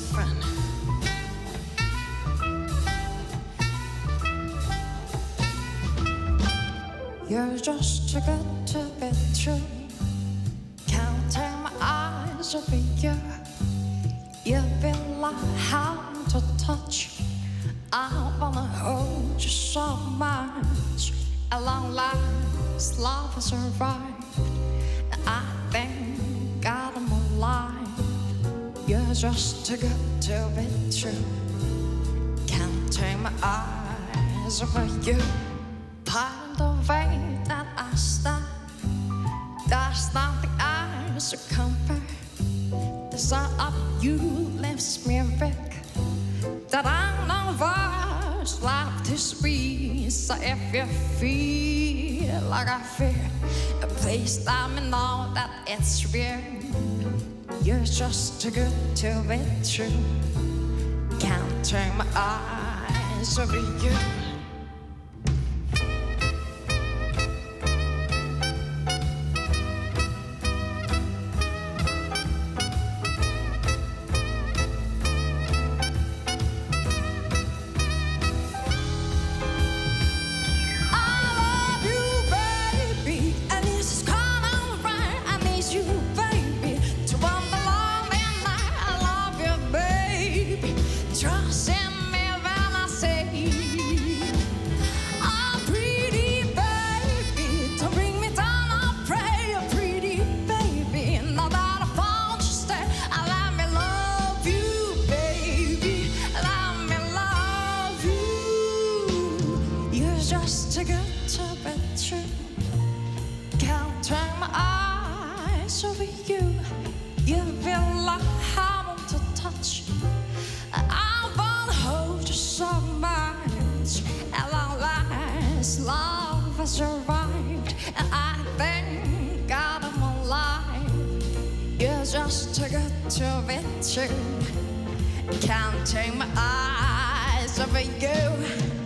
friend. You're just too good to be true. Can't take my eyes off of you. You feel like how to touch. I wanna hold you so much. A long last love has arrived. I alive. You're just too good to be true. Can't take my eyes off of you. Pardon the way that I stand. There's nothing else to succumb The sight of you lifts me back. That I know what's life to be. So if you feel like I feel, please let me know that it's real. You're just too good to be true. Can't turn my eyes over you. To true. Can't turn my eyes over you. You feel like I want to touch. I wanna hold you so much. At long last, love has arrived, and I thank God I'm alive. You're just too good to be true. Can't take my eyes of you.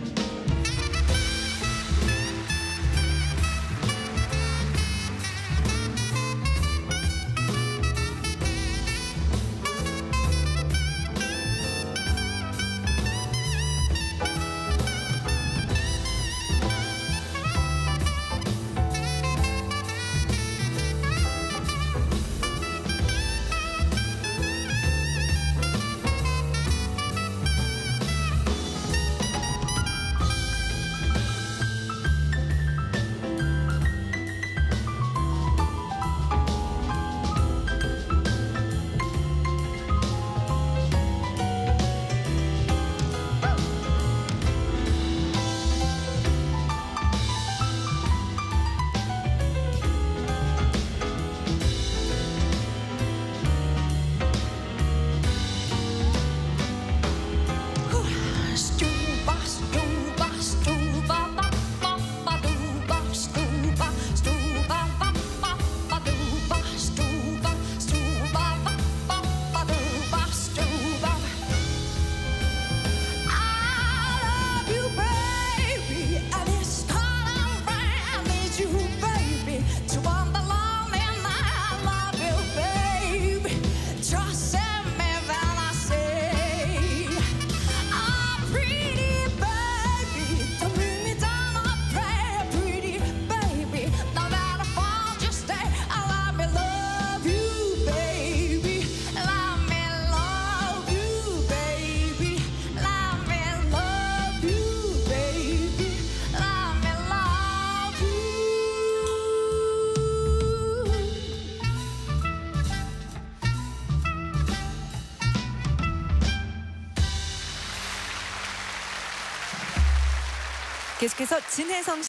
계속해서 진혜성 씨